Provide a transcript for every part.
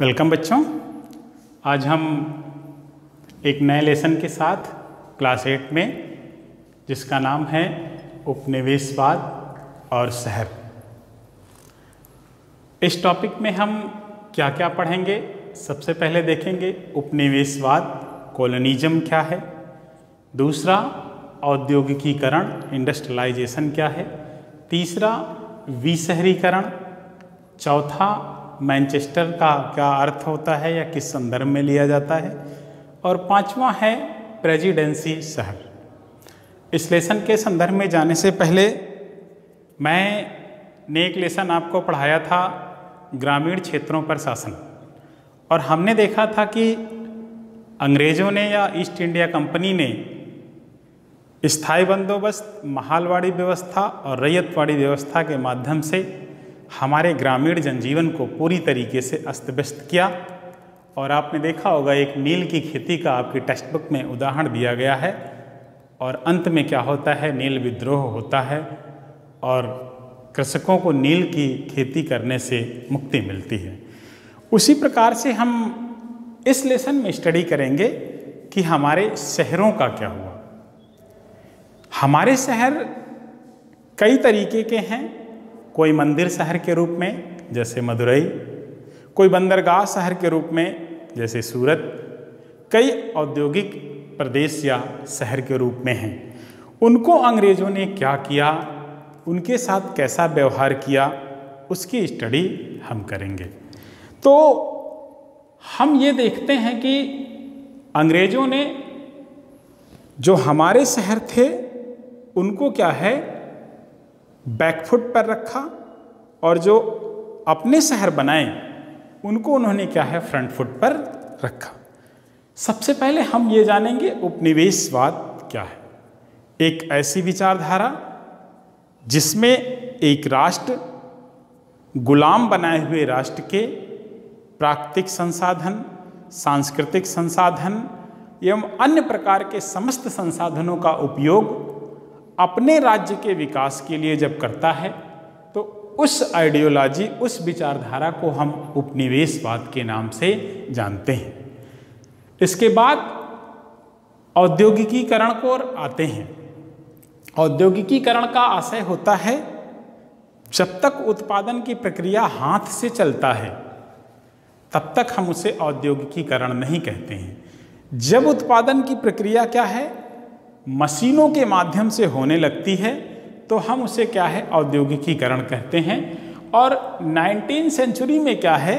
Welcome बच्चों। आज हम एक नए लेसन के साथ क्लास एट में, जिसका नाम है उपनिवेशवाद और शहर। इस टॉपिक में हम क्या क्या पढ़ेंगे? सबसे पहले देखेंगे उपनिवेशवाद कॉलोनिज्म क्या है? दूसरा, औद्योगिकीकरण इंडस्ट्रियलाइजेशन क्या है? तीसरा विशहरीकरण चौथा मैनचेस्टर का क्या अर्थ होता है या किस संदर्भ में लिया जाता है? और पांचवा है प्रेजिडेंसी शहर। इस लेसन के संदर्भ में जाने से पहले मैं ने एक लेसन आपको पढ़ाया था ग्रामीण क्षेत्रों पर शासन। और हमने देखा था कि अंग्रेज़ों ने या ईस्ट इंडिया कंपनी ने स्थायी बंदोबस्त, महालवाड़ी व्यवस्था और रैयतवाड़ी व्यवस्था के माध्यम से हमारे ग्रामीण जनजीवन को पूरी तरीके से अस्त व्यस्त किया और आपने देखा होगा एक नील की खेती का आपकी टेक्स्ट बुक में उदाहरण दिया गया है और अंत में क्या होता है? नील विद्रोह होता है और कृषकों को नील की खेती करने से मुक्ति मिलती है। उसी प्रकार से हम इस लेसन में स्टडी करेंगे कि हमारे शहरों का क्या हुआ। हमारे शहर कई तरीके के हैं कोई मंदिर शहर के रूप में, जैसे मदुरई, कोई बंदरगाह शहर के रूप में, जैसे सूरत, कई औद्योगिक प्रदेश या शहर के रूप में हैं। उनको अंग्रेज़ों ने क्या किया? उनके साथ कैसा व्यवहार किया? उसकी स्टडी हम करेंगे। तो हम ये देखते हैं कि अंग्रेज़ों ने जो हमारे शहर थे, उनको क्या है? बैकफुट पर रखा और जो अपने शहर बनाए, उनको उन्होंने क्या है, फ्रंट फुट पर रखा। सबसे पहले हम ये जानेंगे उपनिवेशवाद क्या है। एक ऐसी विचारधारा जिसमें एक राष्ट्र, गुलाम बनाए हुए राष्ट्र के प्राकृतिक संसाधन, सांस्कृतिक संसाधन एवं अन्य प्रकार के समस्त संसाधनों का उपयोग अपने राज्य के विकास के लिए जब करता है तो उस आइडियोलॉजी उस विचारधारा को हम उपनिवेशवाद के नाम से जानते हैं। इसके बाद औद्योगिकीकरण को आते हैं। औद्योगिकीकरण का आशय होता है, जब तक उत्पादन की प्रक्रिया हाथ से चलता है, तब तक हम उसे औद्योगिकीकरण नहीं कहते हैं। जब उत्पादन की प्रक्रिया क्या है मशीनों के माध्यम से होने लगती है तो हम उसे क्या है, औद्योगिकीकरण कहते हैं। और नाइनटीन सेंचुरी में क्या है,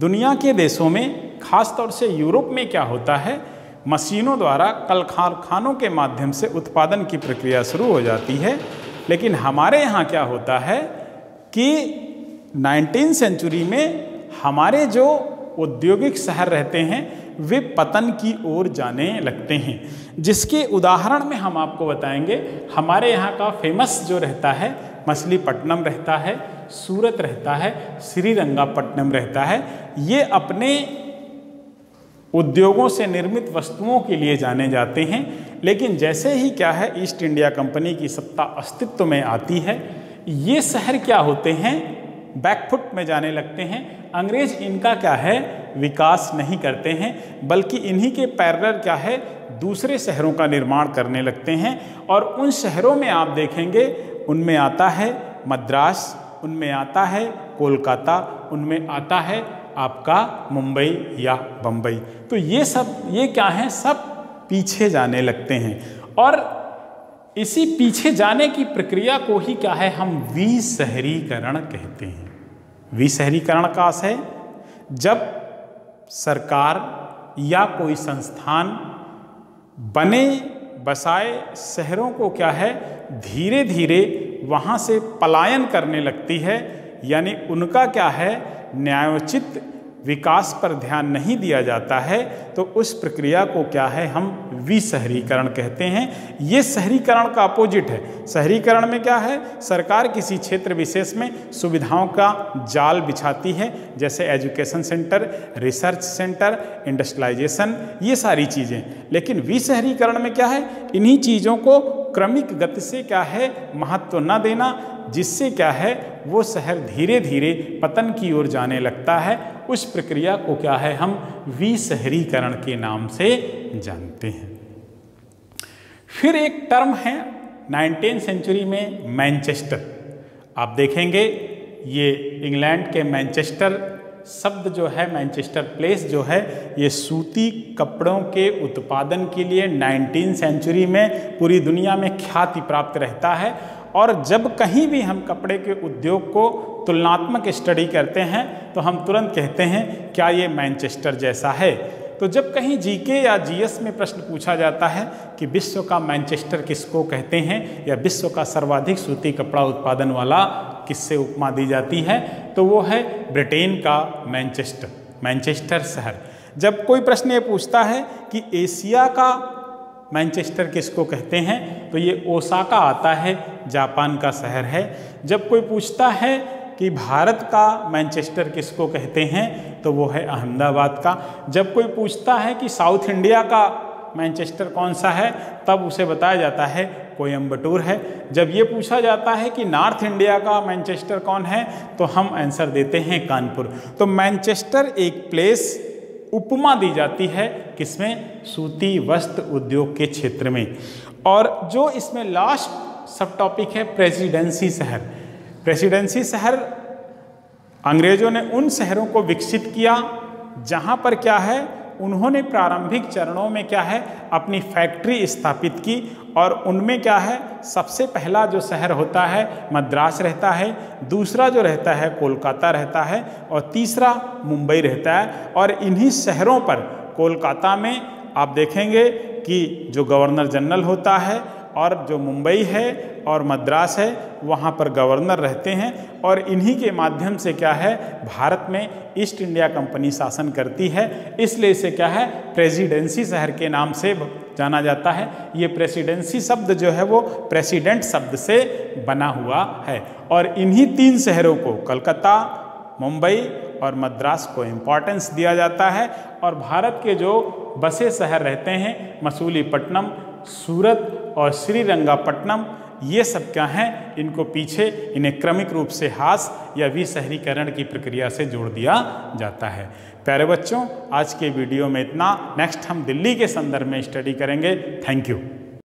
दुनिया के देशों में खास तौर से यूरोप में क्या होता है, मशीनों द्वारा कल कारखानों के माध्यम से उत्पादन की प्रक्रिया शुरू हो जाती है। लेकिन हमारे यहाँ क्या होता है कि नाइनटीन सेंचुरी में हमारे जो औद्योगिक शहर रहते हैं वे पतन की ओर जाने लगते हैं। जिसके उदाहरण में हम आपको बताएँगे, हमारे यहाँ का फ़ेमस जो रहता है, मछलीपट्टनम रहता है, सूरत रहता है, श्रीरंगापट्टनम रहता है, ये अपने उद्योगों से निर्मित वस्तुओं के लिए जाने जाते हैं। लेकिन जैसे ही क्या है, ईस्ट इंडिया कंपनी की सत्ता अस्तित्व में आती है, ये शहर क्या होते हैं, बैकफुट में जाने लगते हैं। अंग्रेज़ इनका क्या है विकास नहीं करते हैं, बल्कि इन्हीं के पैरल क्या है? दूसरे शहरों का निर्माण करने लगते हैं। और उन शहरों में आप देखेंगे, उनमें आता है मद्रास, उनमें आता है कोलकाता, उनमें आता है आपका मुंबई या बम्बई तो ये सब, ये क्या है? सब पीछे जाने लगते हैं। और इसी पीछे जाने की प्रक्रिया को ही क्या है? हम विशहरीकरण कहते हैं। विशहरीकरण का आशय जब सरकार या कोई संस्थान बने बसाए शहरों को क्या है? धीरे धीरे वहाँ से पलायन करने लगती है। यानी उनका क्या है? न्यायोचित विकास पर ध्यान नहीं दिया जाता है। तो उस प्रक्रिया को क्या है? हम विशहरीकरण कहते हैं। ये शहरीकरण का अपोजिट है। शहरीकरण में क्या है? सरकार किसी क्षेत्र विशेष में सुविधाओं का जाल बिछाती है, जैसे education centre, research centre, industrialisation, ये सारी चीज़ें। लेकिन विशहरीकरण में क्या है? इन्हीं चीज़ों को क्रमिक गति से क्या है? महत्व न देना, जिससे क्या है? वो शहर धीरे धीरे पतन की ओर जाने लगता है उस प्रक्रिया को क्या है? हम विशहरीकरण के नाम से जानते हैं। फिर एक टर्म है नाइनटीन सेंचुरी में मैनचेस्टर। आप देखेंगे, ये इंग्लैंड के मैनचेस्टर शब्द जो है, मैनचेस्टर प्लेस जो है, ये सूती कपड़ों के उत्पादन के लिए नाइनटीन सेंचुरी में पूरी दुनिया में ख्याति प्राप्त रहता है। और जब कहीं भी हम कपड़े के उद्योग को तुलनात्मक स्टडी करते हैं तो हम तुरंत कहते हैं, क्या ये मैनचेस्टर जैसा है? तो जब कहीं जीके या जीएस में प्रश्न पूछा जाता है कि विश्व का मैनचेस्टर किसको कहते हैं, या विश्व का सर्वाधिक सूती कपड़ा उत्पादन वाला किससे उपमा दी जाती है तो वो है ब्रिटेन का मैनचेस्टर मैनचेस्टर शहर। जब कोई प्रश्न ये पूछता है कि एशिया का मैनचेस्टर किसको कहते हैं तो ये ओसाका आता है, जापान का शहर है। जब कोई पूछता है कि भारत का, मैनचेस्टर किसको कहते हैं तो वो है अहमदाबाद का। जब कोई पूछता है कि साउथ इंडिया का मैनचेस्टर कौन सा है, तब उसे बताया जाता है कोयम्बटूर है। जब ये पूछा जाता है कि नॉर्थ इंडिया का मैनचेस्टर कौन है तो हम आंसर देते हैं कानपुर। तो मैनचेस्टर एक प्लेस उपमा दी जाती है किसमें? सूती वस्त्र उद्योग के क्षेत्र में। और जो इसमें लास्ट सब टॉपिक है, प्रेसिडेंसी शहर। प्रेसिडेंसी शहर, अंग्रेज़ों ने उन शहरों को विकसित किया, जहाँ पर क्या है, उन्होंने प्रारंभिक चरणों में क्या है, अपनी फैक्ट्री स्थापित की और उनमें क्या है, सबसे पहला जो शहर होता है, मद्रास रहता है, दूसरा जो रहता है, कोलकाता रहता है और तीसरा मुंबई रहता है और इन्हीं शहरों पर कोलकाता में आप देखेंगे कि जो गवर्नर जनरल होता है और जो मुंबई है और मद्रास है, वहाँ पर गवर्नर रहते हैं और इन्हीं के माध्यम से क्या है, भारत में ईस्ट इंडिया कंपनी शासन करती है। इसलिए इसे क्या है, प्रेसिडेंसी शहर के नाम से जाना जाता है। ये प्रेसिडेंसी शब्द जो है, वो प्रेसिडेंट शब्द से बना हुआ है। और इन्हीं तीन शहरों को, कलकत्ता, मुंबई और मद्रास को इम्पोर्टेंस दिया जाता है। और भारत के जो बसे शहर रहते हैं, मसूलीपट्टनम, सूरत और श्रीरंगापट्टनम ये सब क्या हैं? इनको पीछे इन्हें क्रमिक रूप से हास या विशहरीकरण की प्रक्रिया से जोड़ दिया जाता है। प्यारे बच्चों, आज के वीडियो में इतना। नेक्स्ट हम दिल्ली के संदर्भ में स्टडी करेंगे। Thank you